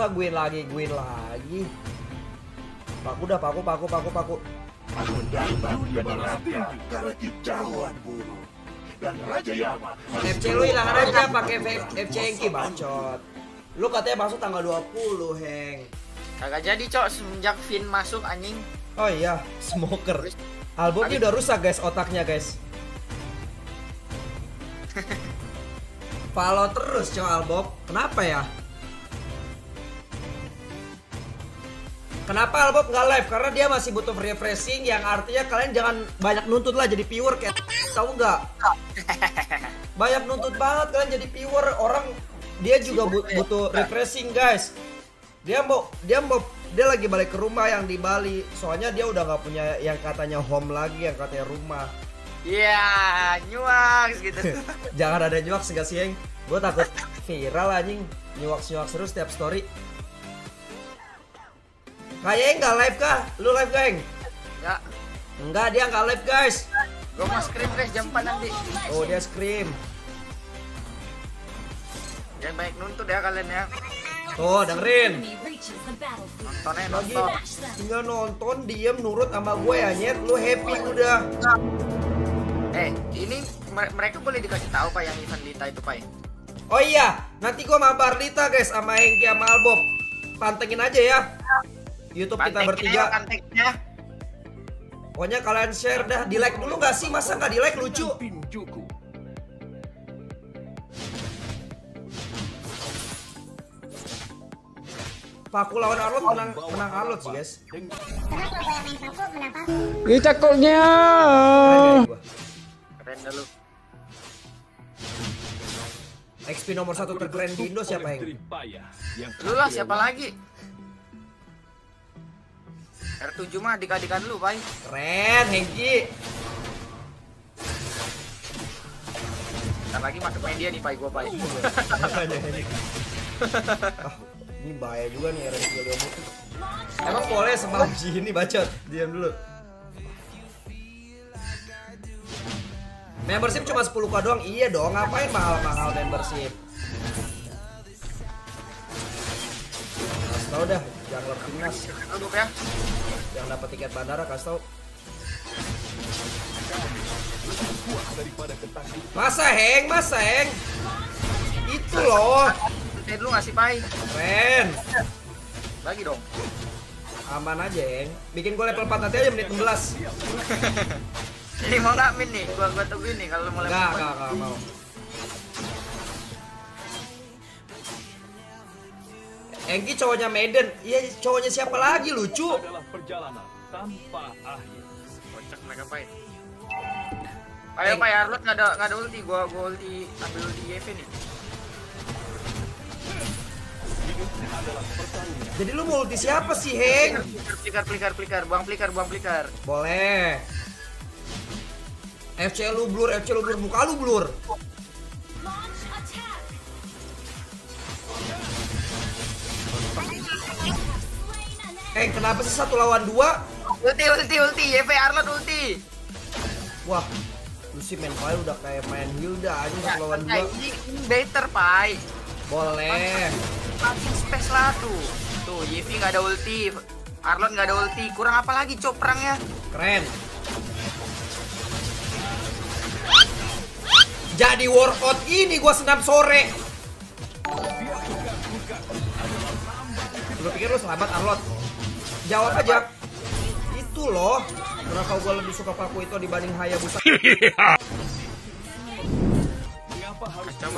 Masa gue lagi, gue lagi. Paku dah, paku, paku, paku, paku. Dan Raja Yama FC lu hilangan aja pakai FC Hengki bacot. Lu katanya masuk tanggal 20, Heng. Kagak jadi, Cok, semenjak Vin masuk anjing. Oh iya, smoker. Album ini udah rusak guys otaknya guys. Follow terus cow Albob. Kenapa ya? Kenapa Albob nggak live? Karena dia masih butuh refreshing yang artinya kalian jangan banyak nuntut lah jadi pure kayak tahu nggak? Banyak nuntut banget kalian jadi pure orang dia juga bu- butuh refreshing guys. Dia mau dia mau dia lagi balik ke rumah yang di Bali. Soalnya dia udah nggak punya yang katanya home lagi yang katanya rumah. Iya, nyuaks gitu. Jangan ada nyuaks gak sih, Heng? Gue takut viral anjing. Nyuaks-nyuaks terus setiap story. Kayaknya nggak live kah? Lu live gak, Heng? ya, Enggak, dia nggak live guys. gua mau scream guys jam 4 nanti. Oh, dia scream. Jangan banyak nuntut ya kalian ya. Tuh, dengerin. Nontonnya Lagi nonton. tinggal nonton, diem, nurut sama gue ya, nyet. Lu happy udah. Eh, ini mere- mereka boleh dikasih tahu Pak yang event Lita itu Pak. Oh iya, nanti gue mabar Lita guys sama Hengki sama Albob. Pantengin aja ya. YouTube kita bertiga. Pokoknya kalian share dah, di like dulu nggak sih? Masa nggak di like lucu? Paku lawan Arlot menang menang Arlot sih guys. Kenapa gue yang main paku menang paku? Cakoknya. Keren gak gua? Keren dah lu. XP nomor satu terkeren di Indo siapa yang? Lu lah siapa lagi? R7 mah adik-adikan lu, Pak. Keren, Hengki. Ntar lagi masuk media nih, Pak, gua, Hengki. Ah, ini bahaya juga nih RS 320. Emang boleh sama ini bacot? Diam dulu. Membership cuma 10k doang. Iya dong, ngapain mahal-mahal membership? Tau dah, jangan klub timnas. Ya. Yang dapat tiket bandara kasih tau. Masa heng, masa heng. Itu loh. Eh, lu ngasih, Pak. Keren. Bagi dong. Aman aja, Heng. Bikin gue level 4 nanti aja menit 16. Ini mau nggak min nih? Gua gua tungguin nih kalau mulai Enggak, enggak, enggak mau. Engki cowoknya Maiden. Iya, cowoknya siapa lagi lucu? adalah perjalanan tanpa akhir. Kocak mereka, Pak. Ayo, Pak, Arlot nggak ada nggak ada ulti. Gua gua ulti ambil ulti YV nih. Jadi lu multi siapa sih, Heng? Plikar, plikar, plikar, buang plikar, buang plikar. Boleh. FC lu blur, FC lu blur, muka lu blur. Heng, kenapa sih satu lawan dua? Ulti, ulti, ulti, YV Arlot ulti. Wah, lu sih main file udah kayak main Hilda aja Ya, satu lawan santai. dua. ini, better, Pak. Boleh. Langsung space lah tuh. Tuh, YV nggak ada ulti. Arlot nggak ada ulti. Kurang apa lagi cok perangnya? Keren. Jadi workout ini gua senam sore. Lu pikir lu selamat Arlot? Jawab aja. Itu loh. Kenapa gua lebih suka Paku itu dibanding Hayabusa?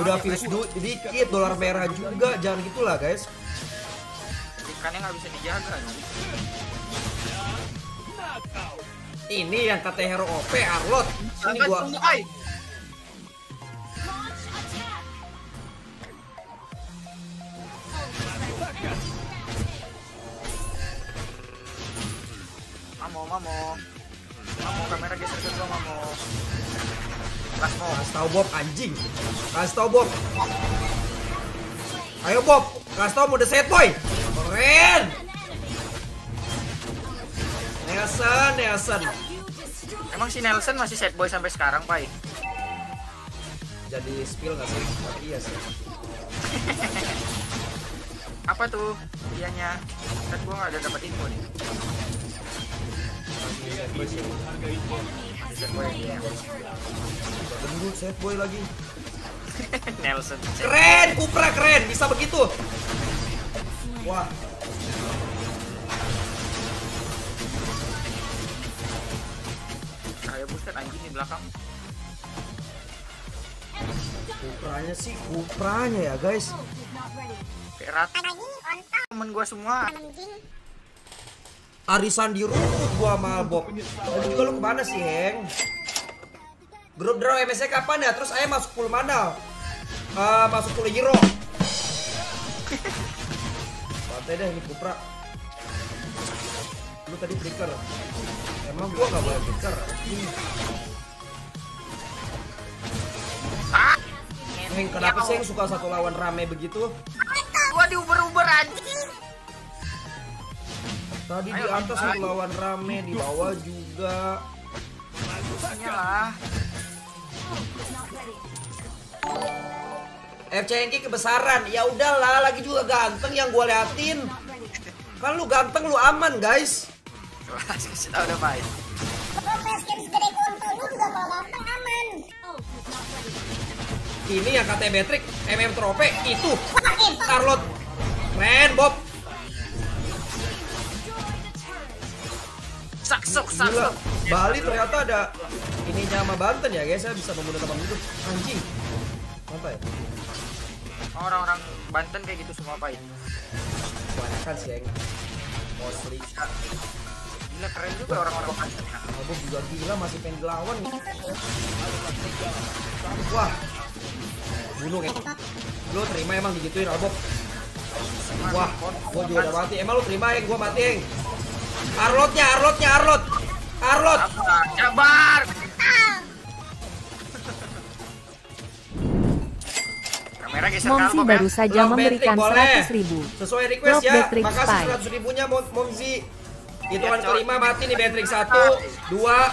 Udah views du dikit, dolar merah juga. Jangan gitulah guys. Ikannya nggak bisa dijaga. Ini yang kata hero OP Arlot. Ini gua Mamo, mamo. Mamo, kamera geser ke gua, mamo. Las mau. Kasih tau Bob anjing. Kasih tau Bob. Ayo Bob, kasih tau mode set boy. Keren. Nelson, Nelson. Emang si Nelson masih set boy sampai sekarang, Pak? Jadi spill gak sih? Iya sih. Apa tuh? Dianya. Kan gua nggak ada dapat info nih. Gendut set boy lagi. Nelson. Keren, Kupra keren, bisa begitu. Wah, Ayo buset anjing di belakang. Kupranya sih Kupranya ya guys. Kontol temen gua semua. anjing. Arisan di rumput gua sama Bob. Dan juga lu ke mana sih, Heng? Grup draw MSC kapan ya? Terus ayah masuk full mana? Eh, masuk full hero. Santai deh ini Kupra. Lu tadi flicker. Emang gua gak boleh flicker. Ah! Heng, kenapa sih yang suka satu lawan rame begitu? Gua diuber-uber anjing. Tadi di Ayo, atas ayo. satu lawan rame, di bawah juga. Iyalah. Ult is not ready. FC Hengki kebesaran. Ya udahlah, lagi juga ganteng yang gua liatin. Kan lu ganteng, lu aman, guys. Kasih tau udah main. Ini yang katanya Patrick, MM Trope, itu. Charlotte. Keren, Bob. Gila. saksuk. Bali ternyata ada ininya sama Banten ya, guys. Saya bisa membunuh teman hidup. Anjing. Santai. Orang-orang Banten kayak gitu semua Pai. Kebanyakan sih, yang Mostly. Gila keren juga orang-orang Banten. ya. Bob juga gila masih pengen dilawan. Wah. Bunuh ya. Lu terima emang digituin Albob. Wah, gua juga udah mati. Emang lu terima yang gua mati. Arlotnya, Arlotnya, Arlot. Arlot. Sabar, Sabar. Kamera geser Momsi kalbok baru ya. saja Love memberikan. 100 ribu. Sesuai request Love ya. Beatrix Makasih. 100 ribunya Mom Momzi. Hitungan Ya, kelima mati nih Beatrix satu, dua,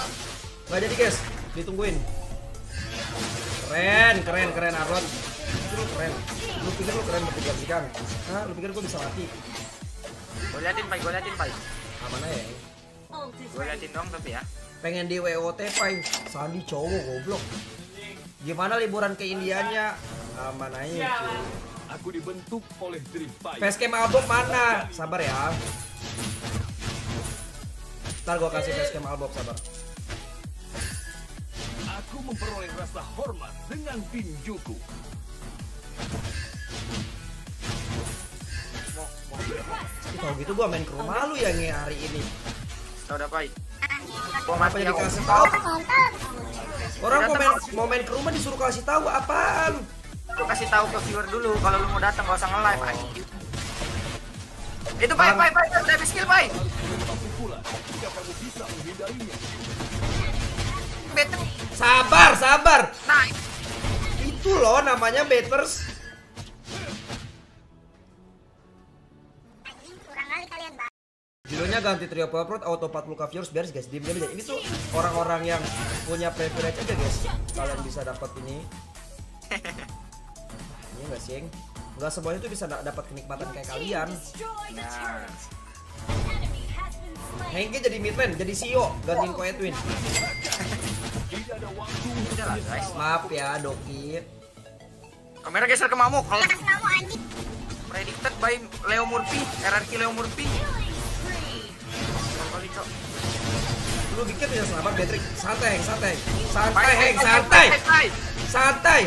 nggak jadi guys, ditungguin. Keren, keren, keren Arlot. Lu keren. Lu pikir lu keren bertiga tiga Hah, lu pikir gua bisa mati? Gue liatin Pai, gue liatin Pai. Aman aja. ya. Gue liatin dong tapi ya. Pengen di WOT Pai. Sandi cowok goblok. Gimana liburan ke Indianya? Aman aja. cuy. Aku dibentuk oleh Dreampai. Facecam album mana? Sabar ya. Ntar gua kasih facecam album sabar. Aku memperoleh rasa hormat dengan tinjuku. Tau gitu gua main ke rumah lu ya nge hari ini. Udah Pai. Gua Kenapa mati jadi aku. kasih tahu? Orang mau main, mau main ke rumah disuruh kasih tahu apaan? Lu kasih tahu ke viewer dulu kalau lu mau datang gak usah nge-live anjing. Itu Pai, Pai, Pai, Pai, Pai, skill Pai. Sabar, sabar. Nah, Itu loh namanya betters. Judulnya ganti trio Powerprot auto 40k viewers beres guys. Diem diem aja. Ini tuh orang-orang yang punya privilege aja guys. Kalian bisa dapat ini. Ini enggak sih, Eng? Enggak semuanya tuh bisa da- dapat kenikmatan kayak kalian. Nah. Hengki jadi mid lane, jadi CEO, gantiin Ko Edwin. Maaf ya, Doki. Kamera geser ke Mamuk. Predicted by Leo Murphy, RRQ Leo Murphy. Lu pikir bisa selamat Patrick? Santai, Heng, santai. Santai, Heng, santai. Santai.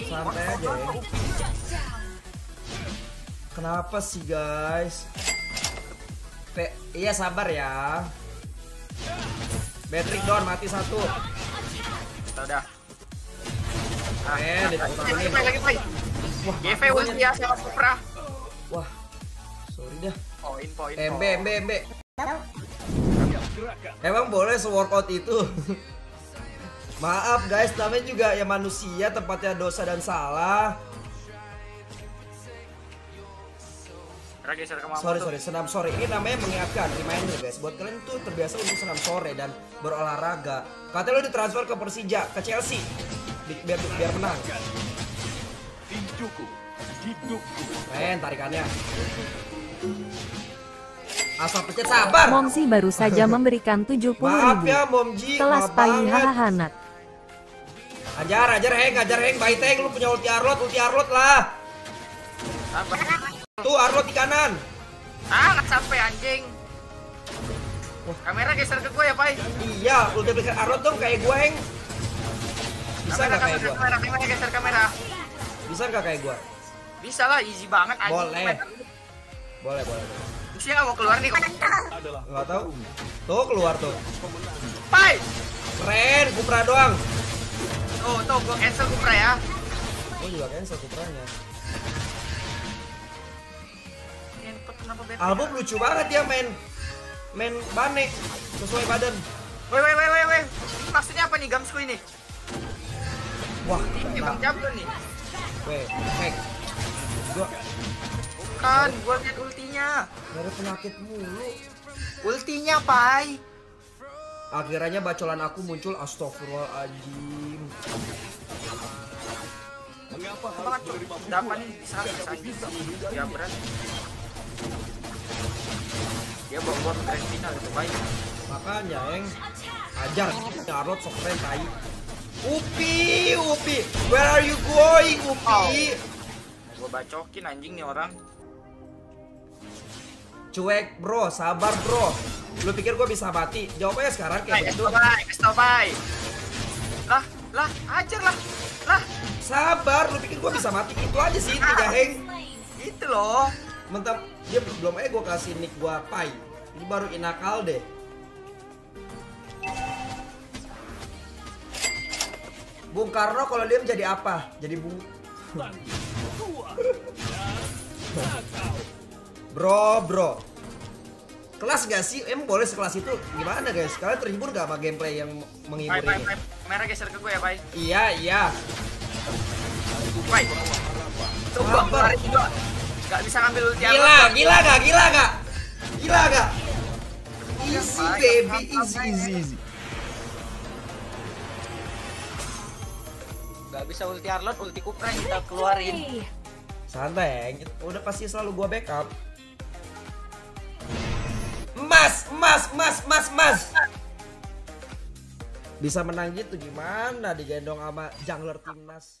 Santai aja, Heng. Kenapa sih, guys? Pe iya sabar ya. Patrick down mati satu. Kita udah. Ah, Eh, lagi ditangkapin. Pai, lagi Pai. Wah, GV ya sama Supra. Wah. Sorry dah. Poin, poin, MB. MB, MB. Emang boleh se-workout itu? Maaf guys, namanya juga ya manusia, tempatnya dosa dan salah. Sorry, sorry, senam sore. Ini namanya mengingatkan, reminder guys. Buat kalian tuh terbiasa untuk senam sore dan berolahraga. Katanya lu ditransfer ke Persija, ke Chelsea. Di- biar biar menang. Hidupku. Keren tarikannya. Asal pencet sabar. Momsi baru saja memberikan 70 Maaf ribu. ya Momji, Kelas maaf pai banget. hahahanat. Ajar, ajar Heng, ajar Heng, baik Heng, lu punya ulti Arlot, ulti Arlot lah. Apa? Tuh Arlot di kanan. Ah, nggak sampai anjing. Kamera geser ke gue ya, Pai. Iya, ulti berikan Arlot dong kayak gua Heng. Bisa nggak kayak kamera, gua? kamera, kamera, geser kamera. Bisa nggak kayak gua? Bisa lah, easy banget anjing. Boleh. Boleh, boleh. boleh. Nggak mau keluar nih. Adalah Nggak tahu. Tuh keluar tuh. Pai! Keren, Kupra doang. Oh, tuh, gue cancel Kupra ya. Gua juga cancel Kupranya. Bete? Album lucu banget dia main main bane sesuai badan. Woi, woi, woi, woi, woi. Maksudnya apa nih Gamsku ini? Wah, Ini Bang Jablo nih. weh, hack. Gua Bukan, gue liat ultinya. dari penyakit mulu. Ultinya, Pai. Akhirnya bacolan aku muncul astagfirullahaladzim. mengapa harus Dapat nih bisa bisa. Ya berat. Dia bawa gua ke grand final itu baik. Makanya, Eng. Ajar, Arlot sok keren tai. Upi, Upi, where are you going, Upi? Gua bacokin anjing nih orang. Cuek, bro, sabar, bro. Lu pikir gua bisa mati? Jawabnya sekarang kayak kasih begitu. tau, Pai, kasih tau, Pai. Lah, lah, ajar lah. Lah, Sabar, lu pikir gua bisa mati? Itu aja sih, tiga heng. gitu loh. Mentap, dia belum aja gua kasih nick gua pai. Ini baru inakal deh. Bung Karno kalau dia jadi apa? Jadi Bung Bro, bro. Kelas gak sih? Emang boleh sekelas itu? Gimana guys? Kalian terhibur gak sama gameplay yang menghibur Pai, ini? Pai. Kamera geser ke gue ya, Pai. Iya, iya. Pai. Tuh, gua juga. Gak bisa ngambil ulti Gila, apa. gila gak? Gila gak? Gila gak? Easy Pai, baby, easy, easy, easy. Gak bisa ulti Arlot, ulti Kupra kita keluarin. Santai, udah pasti selalu gua backup. Emas, emas, emas, emas, emas. Bisa menang gitu gimana digendong sama jungler timnas.